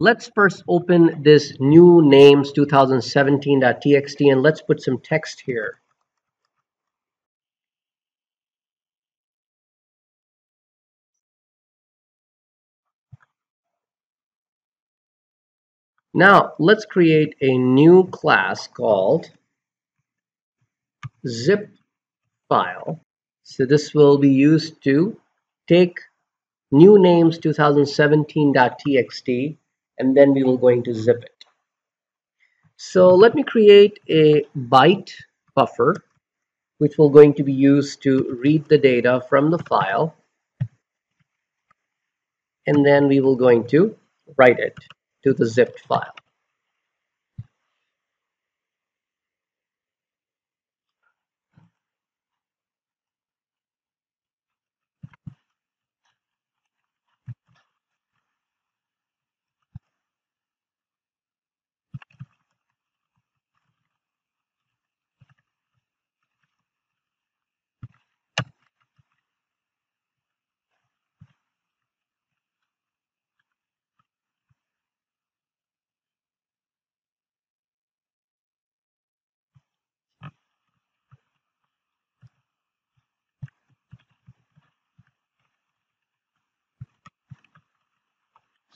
Let's first open this new names 2017.txt and let's put some text here. Now let's create a new class called zip file. So this will be used to take new names 2017.txt and then we will going to zip it. So let me create a byte buffer which will going to be used to read the data from the file and then we will going to write it to the zipped file.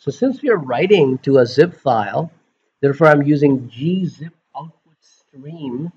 So since we are writing to a zip file, therefore I'm using gzip output stream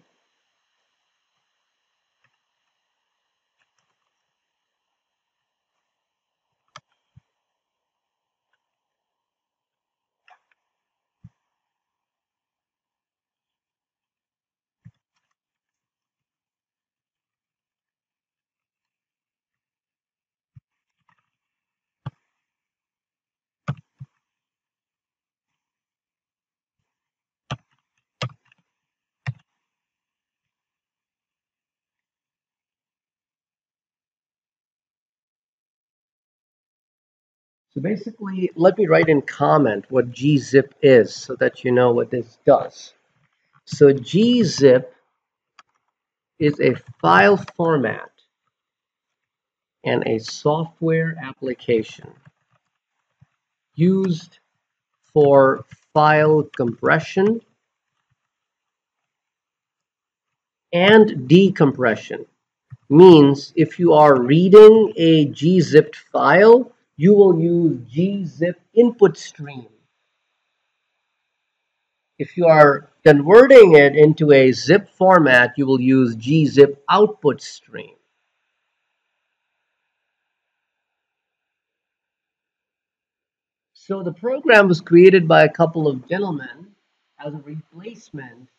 So basically, let me write in comment what gzip is so that you know what this does. So gzip is a file format and a software application used for file compression and decompression. Means if you are reading a gzipped file, you will use gzip input stream. If you are converting it into a zip format, you will use gzip output stream. So the program was created by a couple of gentlemen as a replacement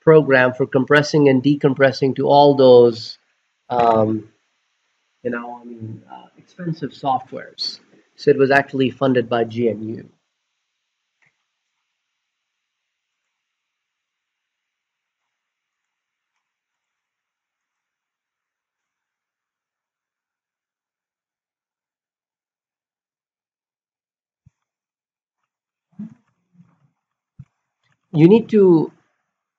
program for compressing and decompressing to all those um, you know, I mean, uh, expensive softwares. So it was actually funded by GNU. You need to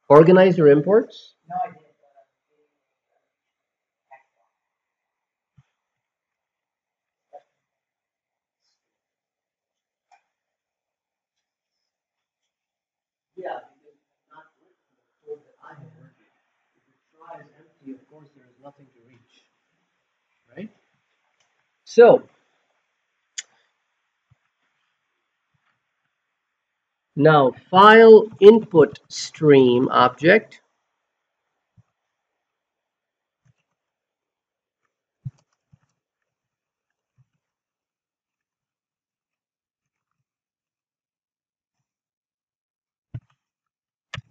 organize your imports. No, I did. Yeah, because it's not written in the code that I have written. If the try is empty, there is nothing to reach. Right? So now file input stream object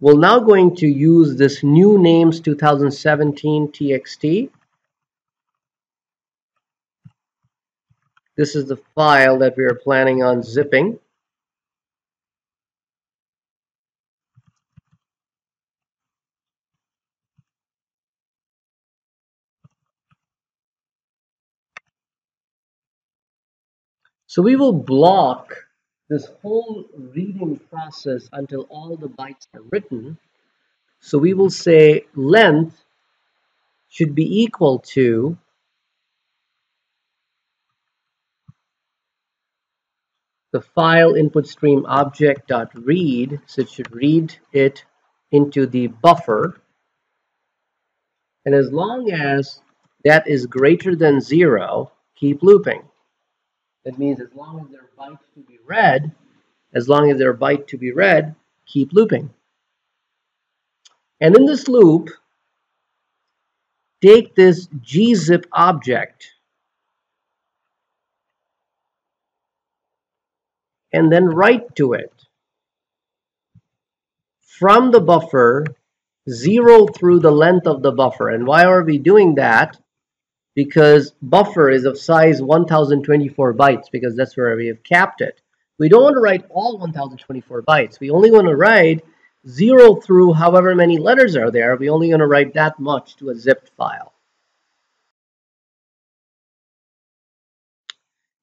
We're now going to use this new names 2017 txt. This is the file that we are planning on zipping. So we will block this whole reading process until all the bytes are written. So we will say length should be equal to the file input stream object dot read, so it should read it into the buffer. And as long as that is greater than zero, keep looping. That means as long as there are bytes to be read, as long as there are bytes to be read, keep looping. And in this loop, take this gzip object and then write to it from the buffer zero through the length of the buffer. And why are we doing that? Because buffer is of size 1024 bytes because that's where we have capped it. We don't want to write all 1024 bytes. We only want to write zero through however many letters are there. We only want to write that much to a zipped file.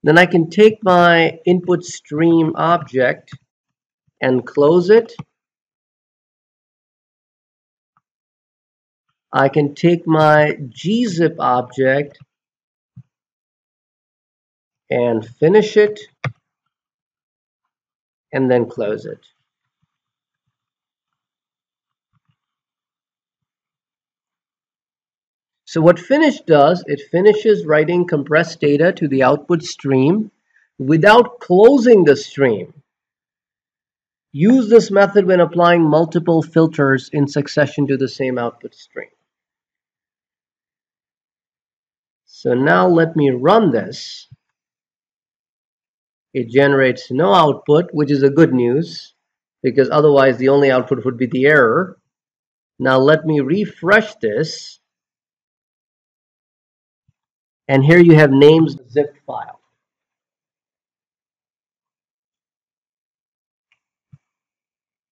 Then I can take my input stream object and close it. I can take my gzip object and finish it and then close it. So what finish does, it finishes writing compressed data to the output stream without closing the stream. Use this method when applying multiple filters in succession to the same output stream. So now let me run this. It generates no output, which is a good news, because otherwise the only output would be the error. Now let me refresh this and here you have names zip file.